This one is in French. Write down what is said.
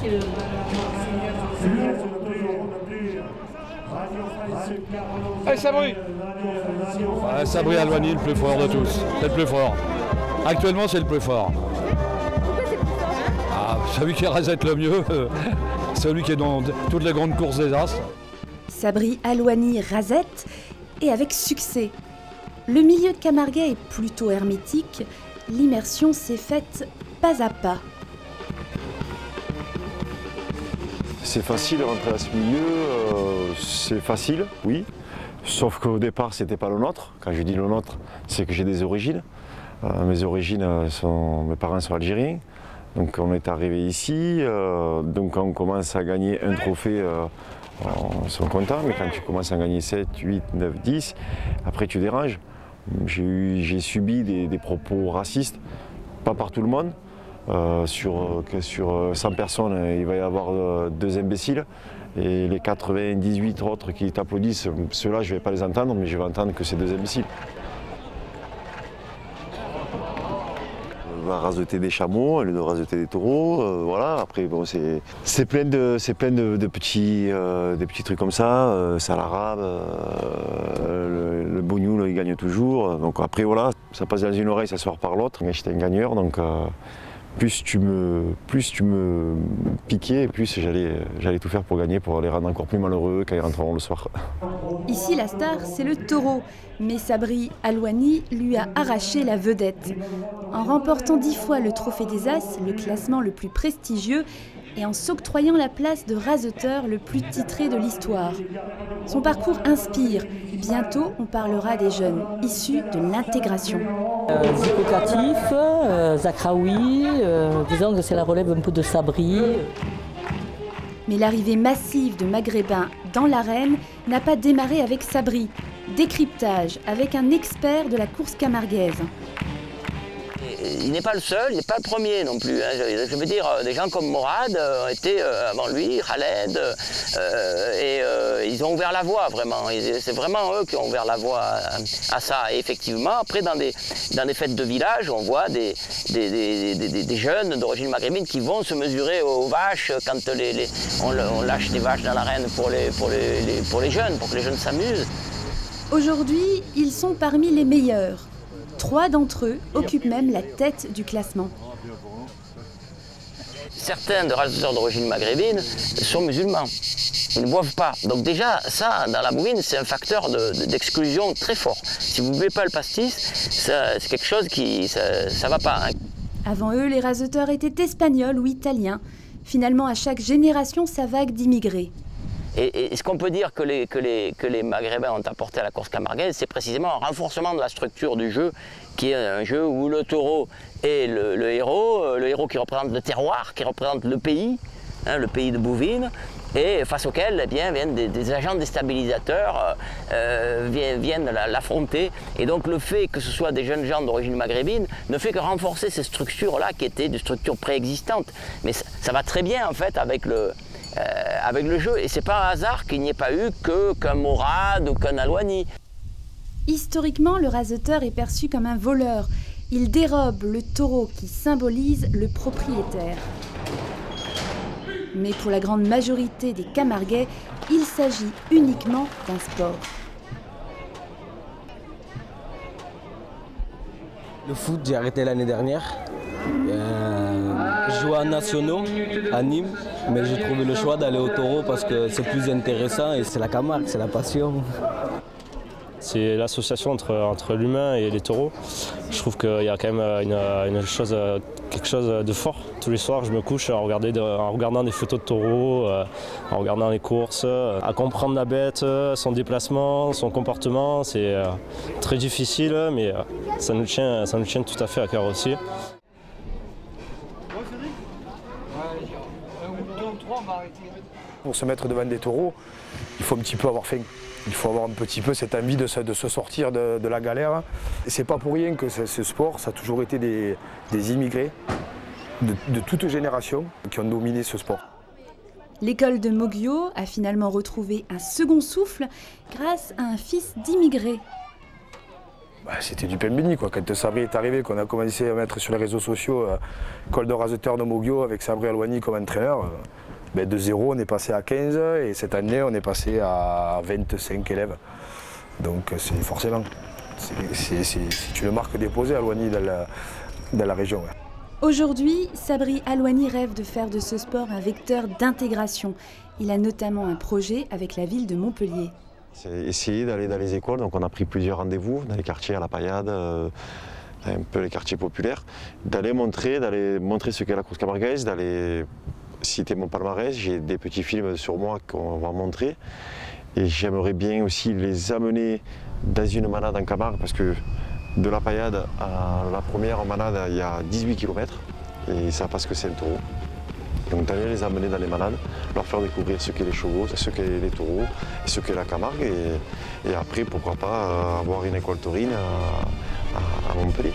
c'est le. Allez, Sabri Ouais, Sabri Alwani, le plus fort de tous. C'est le plus fort. Actuellement, c'est le plus fort. Ah, celui qui résette le mieux, celui qui est dans toutes les grandes courses des As. Sabri Alouani rasette et avec succès. Le milieu de Camarguais est plutôt hermétique, l'immersion s'est faite pas à pas. C'est facile de rentrer à ce milieu, euh, c'est facile, oui. Sauf qu'au départ, c'était pas le nôtre. Quand je dis le nôtre, c'est que j'ai des origines. Euh, mes origines euh, sont, mes parents sont algériens. Donc on est arrivé ici. donc quand on commence à gagner un trophée, on sont contents. Mais quand tu commences à gagner 7, 8, 9, 10, après tu déranges. J'ai subi des propos racistes, pas par tout le monde. Euh, sur, euh, sur euh, 100 personnes, euh, il va y avoir deux imbéciles. Et les 98 autres qui t'applaudissent, ceux-là, je ne vais pas les entendre, mais je vais entendre que c'est deux imbéciles. Va raseter des chameaux au lieu de raseter des taureaux. voilà. Après, bon, c'est plein de, plein de, petits, petits trucs comme ça. Euh, ça l'arabe, le, le il gagne toujours. Donc après, voilà, ça passe dans une oreille, ça sort par l'autre. Mais J'étais un gagneur, donc plus tu me, plus tu me piquais, plus j'allais, tout faire pour gagner, pour les rendre encore plus malheureux quand ils rentreront le soir. Ici, la star, c'est le taureau. Mais Sabri Alouani lui a arraché la vedette. En remportant dix fois le Trophée des As, le classement le plus prestigieux, et en s'octroyant la place de raseteur le plus titré de l'histoire. Son parcours inspire. Bientôt, on parlera des jeunes issus de l'intégration. Euh, euh, Zakraoui, euh, disons que c'est la relève un peu de Sabri. Mais l'arrivée massive de Maghrébins dans l'arène n'a pas démarré avec Sabri. Décryptage avec un expert de la course camarguaise. Il n'est pas le seul, il n'est pas le premier non plus. hein. Je, veux dire, euh, des gens comme Morad euh, ont été euh, avant lui, Khaled, euh, et euh, ils ont ouvert la voie vraiment. C'est vraiment eux qui ont ouvert la voie à, ça. Et effectivement, après, dans des, dans des fêtes de village, on voit des, des, des- des- jeunes d'origine maghrébine qui vont se mesurer aux vaches quand les, les- on, lâche des vaches dans l'arène pour les, pour, les, les- pour les jeunes, pour que les jeunes s'amusent. Aujourd'hui, ils sont parmi les meilleurs. Trois d'entre eux occupent même la tête du classement. certains de raseteurs d'origine maghrébine sont musulmans. Ils ne boivent pas. Donc déjà, ça, dans la bourrine, c'est un facteur de- de- d'exclusion très fort. Si vous ne buvez pas le pastis, c'est quelque chose qui... ça ne va pas. hein. Avant eux, les raseteurs étaient espagnols ou italiens. Finalement, à chaque génération, sa vague d'immigrés. Et, ce qu'on peut dire que les, que, les, que les Maghrébins ont apporté à la course camarguaise, c'est précisément un renforcement de la structure du jeu, qui est un jeu où le taureau est le, héros, euh, le héros qui représente le terroir, qui représente le pays, hein, le pays de Bouvines, et face auquel eh bien, viennent des, agents déstabilisateurs euh, euh, viennent, viennent la- l'affronter. Et donc le fait que ce soit des jeunes gens d'origine maghrébine ne fait que renforcer ces structures-là qui étaient des structures préexistantes. Mais ça, ça va très bien en fait avec le, euh, avec le jeu. Et c'est pas un hasard qu'il n'y ait pas eu que qu'un Morad ou qu'un Alouani. Historiquement, le raseteur est perçu comme un voleur. Il dérobe le taureau qui symbolise le propriétaire. Mais pour la grande majorité des Camarguais, il s'agit uniquement d'un sport. Le foot, j'ai arrêté l'année dernière. Euh, je jouais à nationaux à Nîmes, mais j'ai trouvé le choix d'aller au taureau parce que c'est plus intéressant et c'est la Camargue, c'est la passion. C'est l'association entre, entre l'humain et les taureaux. Je trouve qu'il y a quand même une, une chose, quelque chose de fort. Tous les soirs, je me couche en, en regardant des photos de taureaux, euh, en regardant les courses, euh, à comprendre la bête, euh, son déplacement, son comportement. C'est euh, très difficile, mais euh, ça nous, tient, ça nous tient tout à fait à cœur aussi. Pour se mettre devant des taureaux, il faut un petit peu avoir faim. Il faut avoir un petit peu cette envie de se, de se sortir de, de la galère. C'est pas pour rien que ce, sport, ça a toujours été des, des immigrés de, de toute génération qui ont dominé ce sport. L'école de Moggio a finalement retrouvé un second souffle grâce à un fils d'immigrés. bah, c'était du pain béni. Quoi. Quand Sabri est arrivé, qu'on a commencé à mettre sur les réseaux sociaux euh, Col de Raseteur de Mogio avec Sabri Alouani comme entraîneur, euh, ben, de 0 on est passé à 15 et cette année on est passé à 25 élèves. Donc c'est forcément, c'est une marque déposée à Alouani dans la, dans la région. Aujourd'hui, Sabri Alouani rêve de faire de ce sport un vecteur d'intégration. Il a notamment un projet avec la ville de Montpellier. C'est essayer d'aller dans les écoles, donc on a pris plusieurs rendez-vous dans les quartiers à la paillade, euh, un peu les quartiers populaires, d'aller montrer, d'aller montrer ce qu'est la course camarguaise, d'aller citer mon palmarès. J'ai des petits films sur moi qu'on va montrer. Et j'aimerais bien aussi les amener dans une manade en Camargue parce que de la paillade à la première manade, il y a 18 km et ça passe que c'est un taureau. Donc d'aller les amener dans les manades, leur faire découvrir ce qu'est les chevaux, ce qu'est les taureaux, ce qu'est la Camargue et, après pourquoi pas avoir une école taurine à Montpellier.